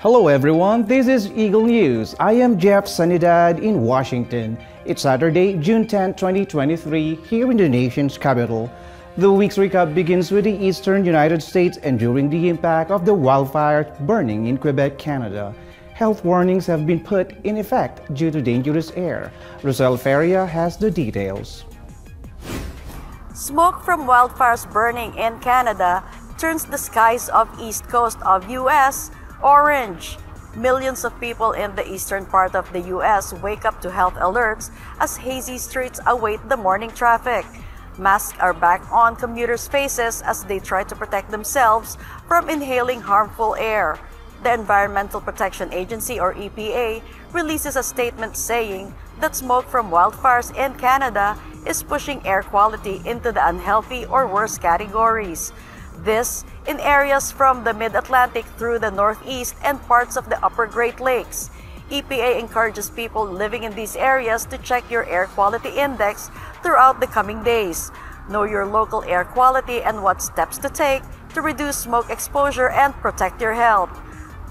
Hello everyone, this is Eagle News. I am Jeff Sanidad in Washington. It's Saturday, June 10, 2023, here in the nation's capital. The week's recap begins with the eastern United States and during the impact of the wildfires burning in Quebec, Canada. Health warnings have been put in effect due to dangerous air. Rocelle Feria has the details. Smoke from wildfires burning in Canada turns the skies of east coast of US orange. Millions of people in the eastern part of the US wake up to health alerts as hazy streets await the morning traffic. Masks are back on commuters' faces as they try to protect themselves from inhaling harmful air. The Environmental Protection Agency, or EPA, releases a statement saying that smoke from wildfires in Canada is pushing air quality into the unhealthy or worse categories. This in areas from the mid-Atlantic through the Northeast and parts of the upper Great Lakes. EPA encourages people living in these areas to check your air quality index throughout the coming days. Know your local air quality and what steps to take to reduce smoke exposure and protect your health.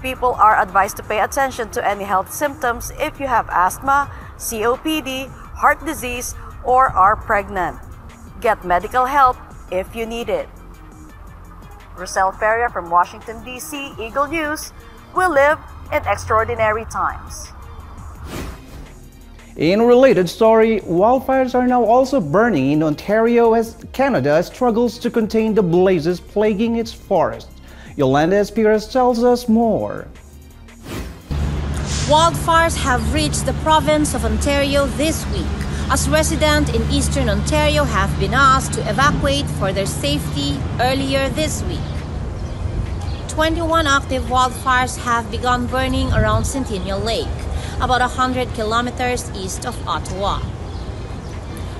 People are advised to pay attention to any health symptoms if you have asthma, COPD, heart disease, or are pregnant. Get medical help if you need it. Rocelle Feria from Washington, D.C., Eagle News. We live in extraordinary times. In related story, wildfires are now also burning in Ontario as Canada struggles to contain the blazes plaguing its forests. Yolanda Aspiras tells us more. Wildfires have reached the province of Ontario this week as residents in eastern Ontario have been asked to evacuate for their safety earlier this week. 21 active wildfires have begun burning around Centennial Lake, about 100 kilometers east of Ottawa.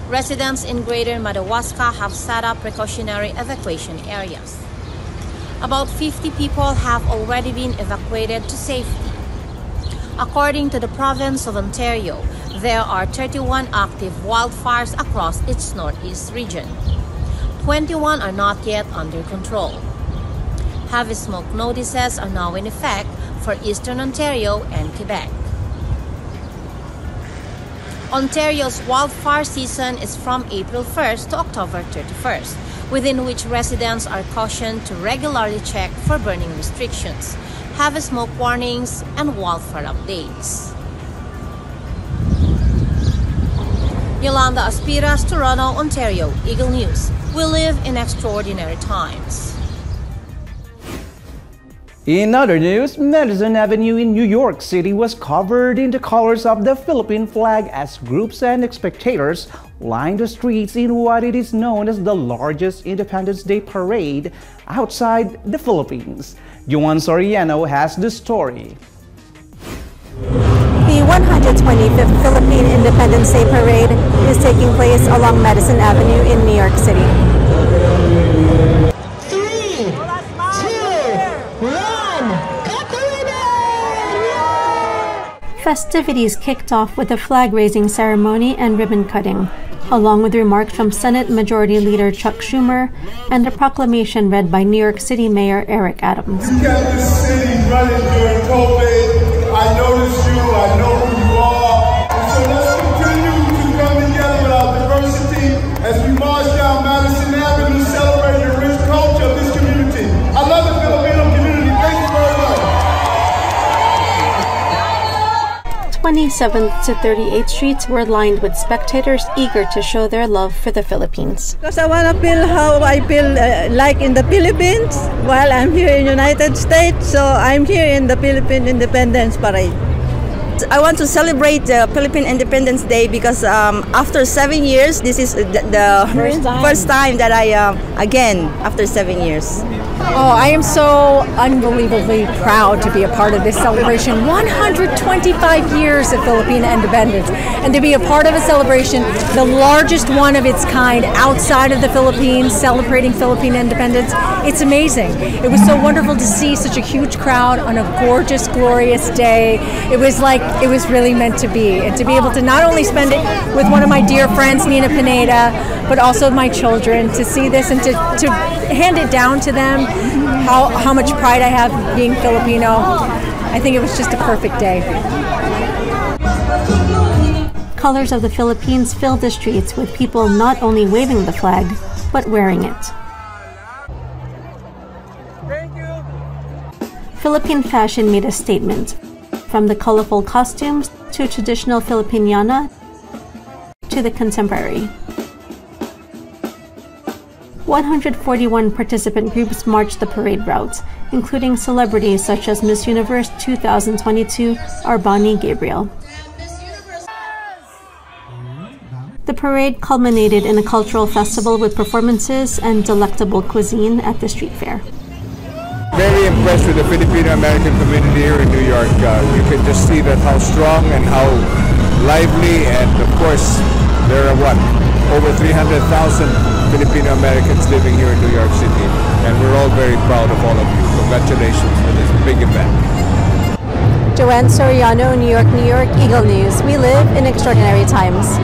Residents in Greater Madawaska have set up precautionary evacuation areas. About 50 people have already been evacuated to safety. According to the province of Ontario, there are 31 active wildfires across its northeast region. 21 are not yet under control. Heavy smoke notices are now in effect for eastern Ontario and Quebec. Ontario's wildfire season is from April 1st to October 31st, within which residents are cautioned to regularly check for burning restrictions, heavy smoke warnings, and wildfire updates. Yolanda Aspiras, Toronto, Ontario, Eagle News. We live in extraordinary times. In other news, Madison Avenue in New York City was covered in the colors of the Philippine flag as groups and spectators lined the streets in what it is known as the largest Independence Day parade outside the Philippines. Joanne Soriano has the story. The 125th Philippine Independence Day Parade is taking place along Madison Avenue in New York City. Festivities kicked off with a flag raising ceremony and ribbon cutting, along with remarks from Senate Majority Leader Chuck Schumer and a proclamation read by New York City Mayor Eric Adams. You this city running. I noticed you, I 27th to 38th Streets were lined with spectators eager to show their love for the Philippines. Because I want to feel how I feel uh, like in the Philippines while I'm here in the United States. So I'm here in the Philippine Independence Parade. I want to celebrate the Philippine Independence Day because um, after seven years, this is the, the First time. first time that I, um, again, after seven years. Oh, I am so unbelievably proud to be a part of this celebration. 125 years of Philippine independence, and to be a part of a celebration, the largest one of its kind outside of the Philippines, celebrating Philippine independence. It's amazing. It was so wonderful to see such a huge crowd on a gorgeous, glorious day. It was like it was really meant to be. And to be able to not only spend it with one of my dear friends, Nina Pineda, but also my children, to see this and to, to hand it down to them, how, how much pride I have being Filipino. I think it was just a perfect day. Colors of the Philippines filled the streets with people not only waving the flag, but wearing it. Philippine fashion made a statement, from the colorful costumes to traditional Filipiniana to the contemporary. 141 participant groups marched the parade route, including celebrities such as Miss Universe 2022 R'Bonney Gabriel. The parade culminated in a cultural festival with performances and delectable cuisine at the street fair impressed with the Filipino American community here in New York. Uh, you can just see that how strong and how lively, and of course, there are what over 300,000 Filipino Americans living here in New York City, and we're all very proud of all of you. Congratulations for this big event. Joanne Soriano, New York, New York, Eagle News. We live in extraordinary times.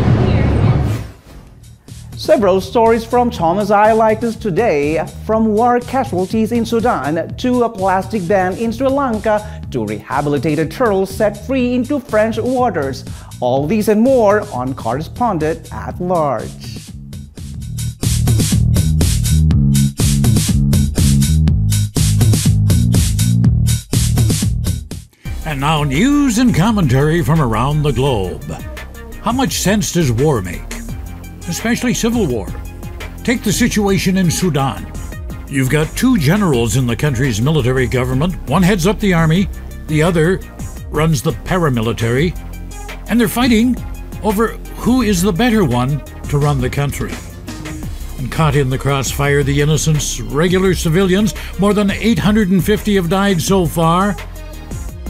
Several stories from Thomas I. Likness today, from war casualties in Sudan to a plastic ban in Sri Lanka to rehabilitated turtles set free into French waters. All these and more on Correspondent at Large. And now news and commentary from around the globe. How much sense does war make? Especially civil war. Take the situation in Sudan. You've got two generals in the country's military government. One heads up the army, the other runs the paramilitary, and they're fighting over who is the better one to run the country. And caught in the crossfire, the innocents, regular civilians, more than 850 have died so far.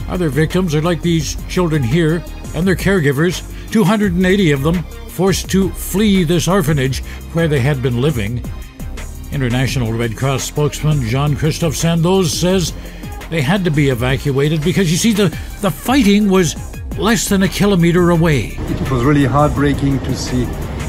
Other victims are like these children here and their caregivers, 280 of them forced to flee this orphanage where they had been living. International Red Cross spokesman Jean Christophe Sandoz says they had to be evacuated because you see, the, the fighting was less than a kilometer away. It was really heartbreaking to see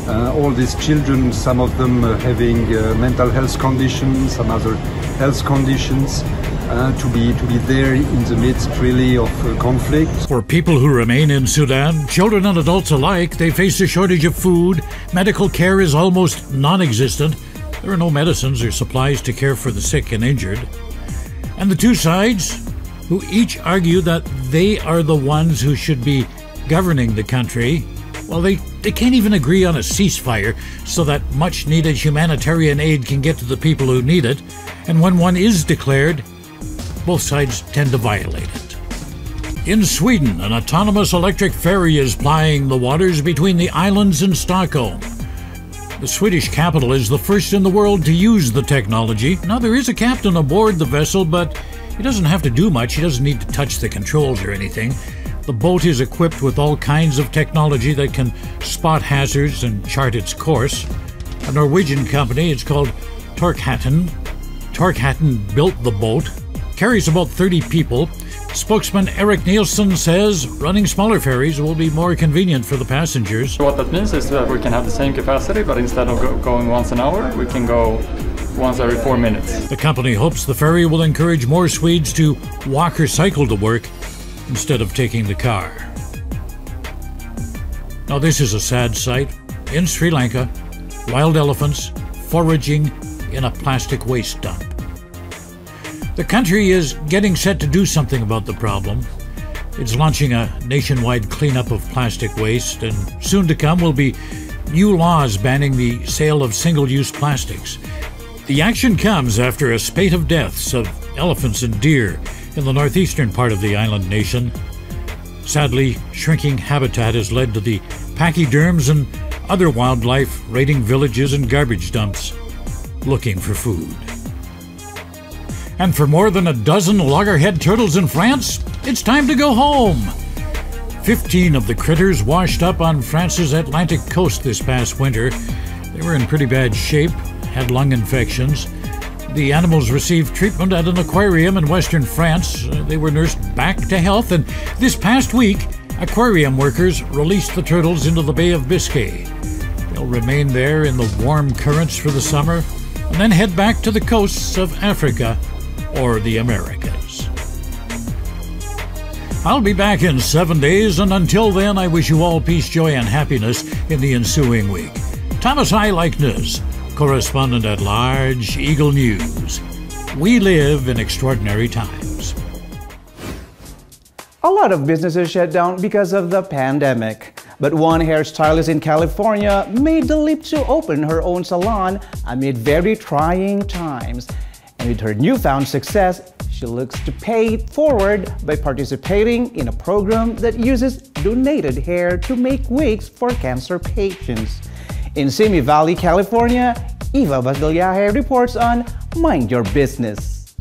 uh, all these children, some of them uh, having uh, mental health conditions, some other health conditions uh, to be to be there in the midst really of uh, conflict. For people who remain in Sudan, children and adults alike, they face a shortage of food. Medical care is almost non-existent. There are no medicines or supplies to care for the sick and injured. And the two sides, who each argue that they are the ones who should be governing the country, well, they, they can't even agree on a ceasefire so that much needed humanitarian aid can get to the people who need it. And when one is declared, both sides tend to violate it. In Sweden, an autonomous electric ferry is plying the waters between the islands and Stockholm. The Swedish capital is the first in the world to use the technology. Now, there is a captain aboard the vessel, but he doesn't have to do much. He doesn't need to touch the controls or anything. The boat is equipped with all kinds of technology that can spot hazards and chart its course. A Norwegian company, it's called Torghatten. Torghatten built the boat carries about 30 people. Spokesman Eric Nielsen says running smaller ferries will be more convenient for the passengers. What that means is that we can have the same capacity, but instead of go going once an hour, we can go once every four minutes. The company hopes the ferry will encourage more Swedes to walk or cycle to work instead of taking the car. Now, this is a sad sight. In Sri Lanka, wild elephants foraging in a plastic waste dump. The country is getting set to do something about the problem. It's launching a nationwide cleanup of plastic waste, and soon to come will be new laws banning the sale of single use plastics. The action comes after a spate of deaths of elephants and deer in the northeastern part of the island nation. Sadly, shrinking habitat has led to the pachyderms and other wildlife raiding villages and garbage dumps looking for food. And for more than a dozen loggerhead turtles in France, it's time to go home. Fifteen of the critters washed up on France's Atlantic coast this past winter. They were in pretty bad shape, had lung infections. The animals received treatment at an aquarium in western France. Uh, they were nursed back to health, and this past week, Aquarium workers released the turtles into the Bay of Biscay. They'll remain there in the warm currents for the summer and then head back to the coasts of Africa or the Americas. I'll be back in seven days, and until then, I wish you all peace, joy, and happiness in the ensuing week. Thomas I. Likness, correspondent at large, Eagle News. We live in extraordinary times. A lot of businesses shut down because of the pandemic. But one hairstylist in California made the leap to open her own salon amid very trying times. With her newfound success, she looks to pay it forward by participating in a program that uses donated hair to make wigs for cancer patients. In Simi Valley, California, Eva Basallaje reports on Mind Your Business.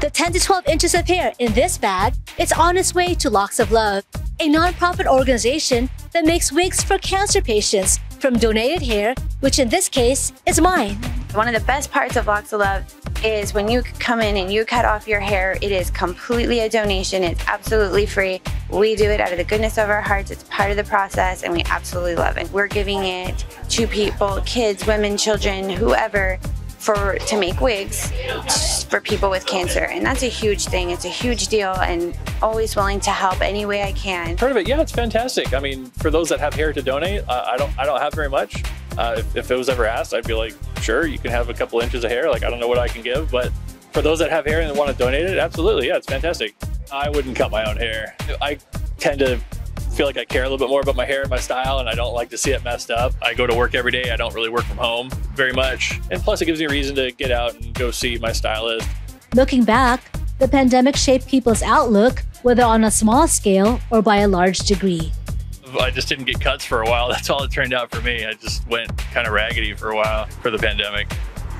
The 10 to 12 inches of hair in this bag, it's on its way to Locks of Love, a nonprofit organization that makes wigs for cancer patients from donated hair, which in this case is mine. One of the best parts of Locks of Love is when you come in and you cut off your hair, it is completely a donation. It's absolutely free. We do it out of the goodness of our hearts. It's part of the process and we absolutely love it. We're giving it to people, kids, women, children, whoever, for to make wigs for people with cancer and that's a huge thing. It's a huge deal and always willing to help any way i can. Heard of it. Yeah it's fantastic. I mean for those that have hair to donate uh, i don't i don't have very much. Uh, if, if it was ever asked i'd be like sure you can have a couple inches of hair. Like i don't know what i can give but for those that have hair and want to donate it absolutely. Yeah it's fantastic. I wouldn't cut my own hair. I tend to feel like I care a little bit more about my hair and my style and I don't like to see it messed up. I go to work every day. I don't really work from home very much. And plus it gives me a reason to get out and go see my stylist. Looking back, the pandemic shaped people's outlook, whether on a small scale or by a large degree. I just didn't get cuts for a while. That's all it turned out for me. I just went kind of raggedy for a while for the pandemic.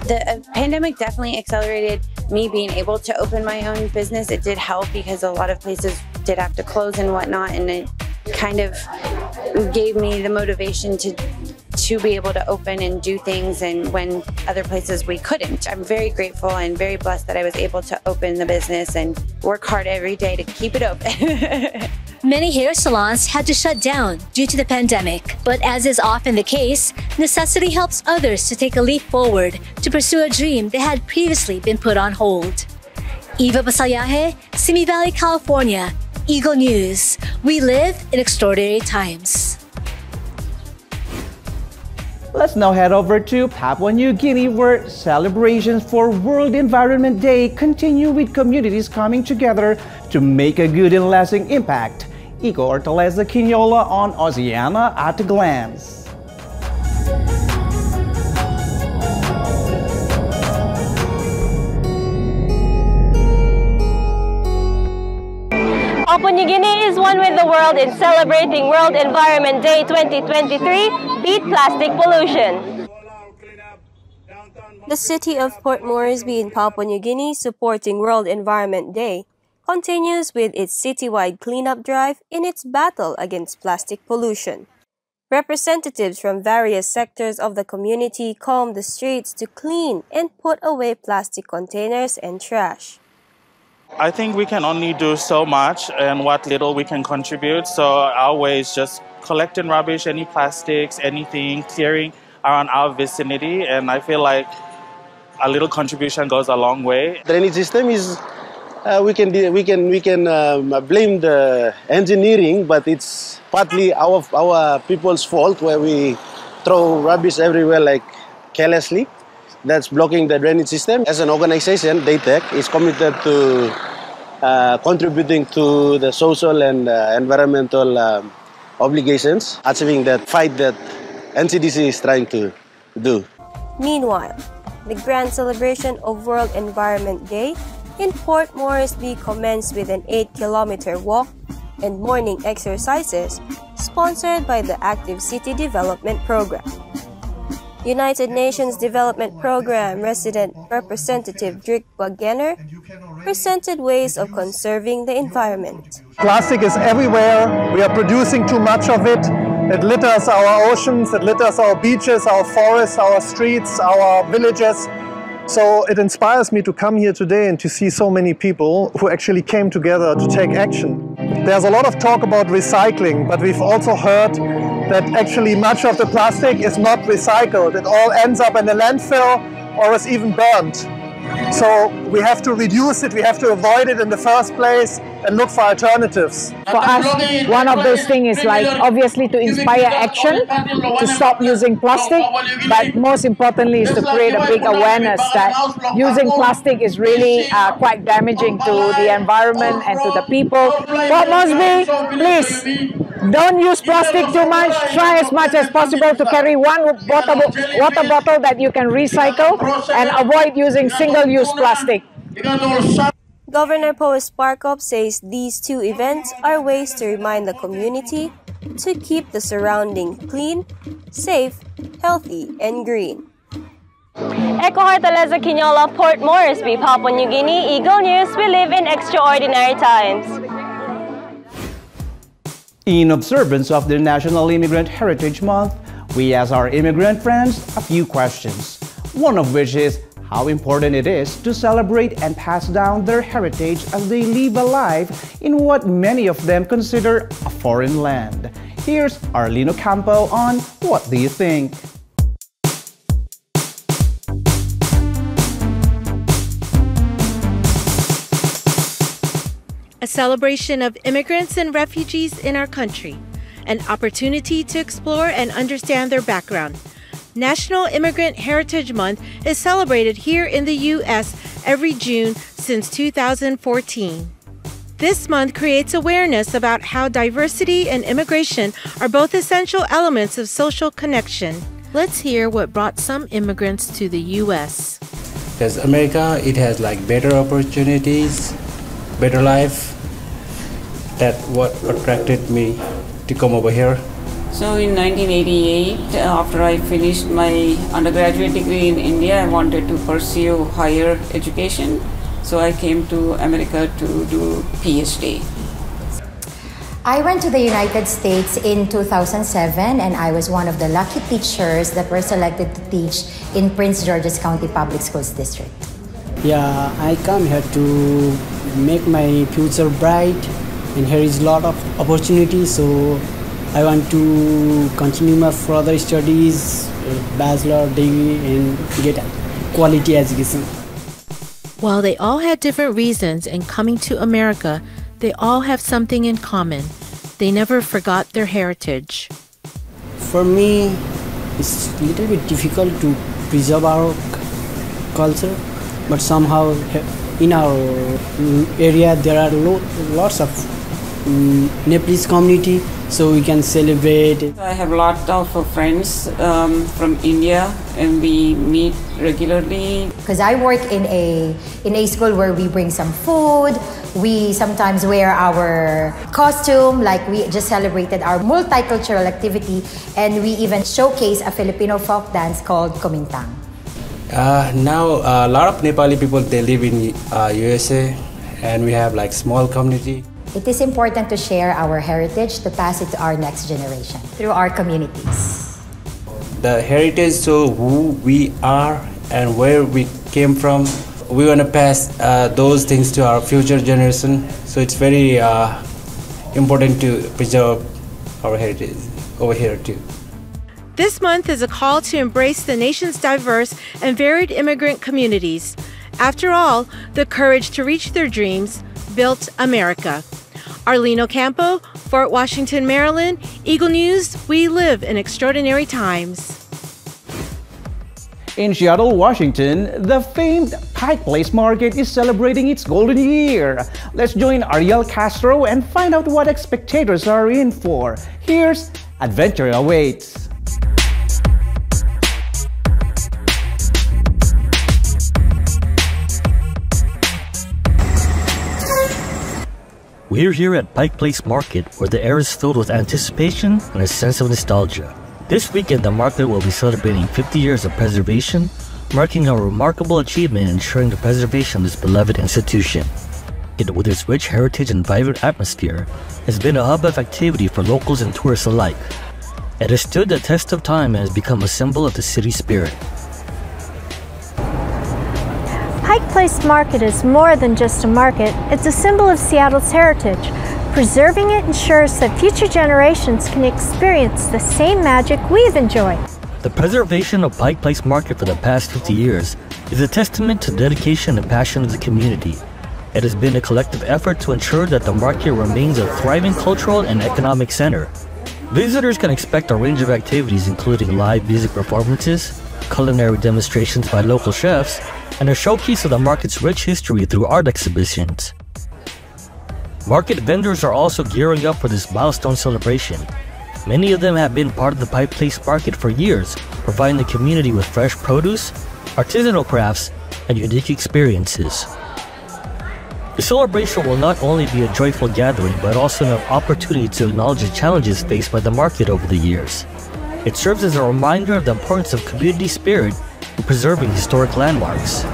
The uh, pandemic definitely accelerated me being able to open my own business. It did help because a lot of places did have to close and whatnot, and it kind of gave me the motivation to to be able to open and do things and when other places we couldn't. I'm very grateful and very blessed that I was able to open the business and work hard every day to keep it open. Many hair salons had to shut down due to the pandemic, but as is often the case, necessity helps others to take a leap forward to pursue a dream that had previously been put on hold. Eva Basallaje, Simi Valley, California, Eagle News. We live in extraordinary times. Let's now head over to Papua New Guinea where celebrations for World Environment Day continue with communities coming together to make a good and lasting impact. Ecco Hortaleza Quiñola on Oceania at a glance. Papua New Guinea is one with the world in celebrating World Environment Day 2023, Beat Plastic Pollution. The city of Port Moresby in Papua New Guinea supporting World Environment Day continues with its citywide cleanup drive in its battle against plastic pollution. Representatives from various sectors of the community combed the streets to clean and put away plastic containers and trash. I think we can only do so much and what little we can contribute. So our way is just collecting rubbish, any plastics, anything, clearing around our vicinity. And I feel like a little contribution goes a long way. The drainage system is uh, we can we can we can um, blame the engineering, but it's partly our our people's fault where we throw rubbish everywhere like carelessly that's blocking the drainage system. As an organization, DayTech is committed to uh, contributing to the social and uh, environmental um, obligations, achieving that fight that NCDC is trying to do. Meanwhile, the grand celebration of World Environment Day in Port Moresby commenced with an 8-kilometer walk and morning exercises sponsored by the Active City Development Program. United Nations Development Program Resident Representative Dirk Wagener presented ways of conserving the environment. Plastic is everywhere. We are producing too much of it. It litters our oceans, it litters our beaches, our forests, our streets, our villages. So it inspires me to come here today and to see so many people who actually came together to take action. There's a lot of talk about recycling, but we've also heard that actually much of the plastic is not recycled. It all ends up in the landfill or is even burnt. So we have to reduce it, we have to avoid it in the first place and look for alternatives. For us, one of those things is like obviously to inspire action to stop using plastic, but most importantly is to create a big awareness that using plastic is really uh, quite damaging to the environment and to the people. What must be, please, don't use plastic too much. Try as much as possible to carry one water, water bottle that you can recycle and avoid using single-use plastic. Governor Powes Parkop says these two events are ways to remind the community to keep the surrounding clean, safe, healthy, and green. Ecco Hortaleza Quiñola, Port Moresby, Papua New Guinea, Eagle News, we live in extraordinary times. In observance of the National Immigrant Heritage Month, we ask our immigrant friends a few questions, one of which is how important it is to celebrate and pass down their heritage as they live a life in what many of them consider a foreign land. Here's Arlene Ocampo on What Do You Think? A celebration of immigrants and refugees in our country, an opportunity to explore and understand their background National Immigrant Heritage Month is celebrated here in the U.S. every June since 2014. This month creates awareness about how diversity and immigration are both essential elements of social connection. Let's hear what brought some immigrants to the U.S. Because America, it has like better opportunities, better life. That what attracted me to come over here. So in 1988, after I finished my undergraduate degree in India, I wanted to pursue higher education. So I came to America to do PhD. I went to the United States in 2007 and I was one of the lucky teachers that were selected to teach in Prince George's County Public Schools District. Yeah, I come here to make my future bright and here is a lot of opportunity so I want to continue my further studies, bachelor degree, and get a quality education. While they all had different reasons in coming to America, they all have something in common. They never forgot their heritage. For me, it's a little bit difficult to preserve our culture, but somehow in our area there are lots of Nepalese community so we can celebrate. I have a lot of friends um, from India and we meet regularly. Because I work in a in a school where we bring some food. We sometimes wear our costume, like we just celebrated our multicultural activity, and we even showcase a Filipino folk dance called Kumintang. Uh, now uh, a lot of Nepali people they live in uh, USA, and we have like small community. It is important to share our heritage to pass it to our next generation through our communities. The heritage show who we are and where we came from. We want to pass uh, those things to our future generation. So it's very uh, important to preserve our heritage over here too. This month is a call to embrace the nation's diverse and varied immigrant communities. After all, the courage to reach their dreams built America. Arlene Ocampo, Fort Washington, Maryland, Eagle News, we live in extraordinary times. In Seattle, Washington, the famed Pike Place Market is celebrating its golden year. Let's join Ariel Castro and find out what spectators are in for. Here's Adventure Awaits. We're here at Pike Place Market, where the air is filled with anticipation and a sense of nostalgia. This weekend, the market will be celebrating 50 years of preservation, marking a remarkable achievement in ensuring the preservation of this beloved institution. It, with its rich heritage and vibrant atmosphere, has been a hub of activity for locals and tourists alike. It has stood the test of time and has become a symbol of the city's spirit. Place Market is more than just a market, it's a symbol of Seattle's heritage. Preserving it ensures that future generations can experience the same magic we've enjoyed. The preservation of Pike Place Market for the past 50 years is a testament to the dedication and passion of the community. It has been a collective effort to ensure that the market remains a thriving cultural and economic center. Visitors can expect a range of activities including live music performances, culinary demonstrations by local chefs, and a showcase of the market's rich history through art exhibitions. Market vendors are also gearing up for this milestone celebration, Many of them have been part of the Pike Place Market for years, providing the community with fresh produce, artisanal crafts, and unique experiences. The celebration will not only be a joyful gathering, but also an opportunity to acknowledge the challenges faced by the market over the years. It serves as a reminder of the importance of community spirit preserving historic landmarks.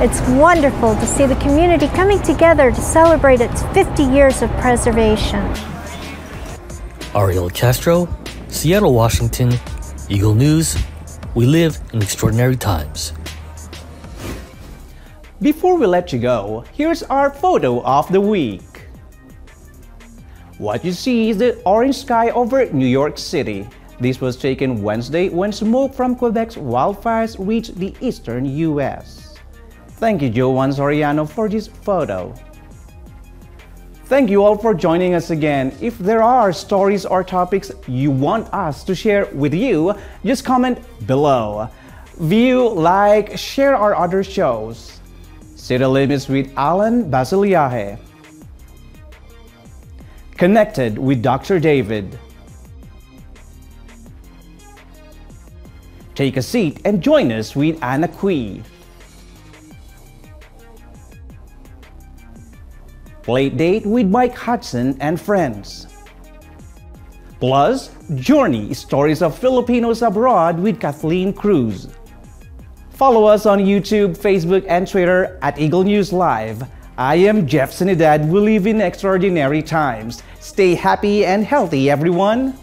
It's wonderful to see the community coming together to celebrate its 50 years of preservation. Ariel Castro, Seattle, Washington, Eagle News. We live in extraordinary times. Before we let you go, here's our photo of the week. What you see is the orange sky over New York City. This was taken Wednesday when smoke from Quebec's wildfires reached the eastern U.S. Thank you, Joanne Soriano, for this photo. Thank you all for joining us again. If there are stories or topics you want us to share with you, just comment below. View, like, share our other shows. City Limits with Alan Basiliaje. Connected with Dr. David. Take a seat and join us with Anna Kui. Late Date with Mike Hudson and Friends. Plus, Journey Stories of Filipinos Abroad with Kathleen Cruz. Follow us on YouTube, Facebook, and Twitter at Eagle News Live. I am Jeff Sanidad. We live in extraordinary times. Stay happy and healthy, everyone.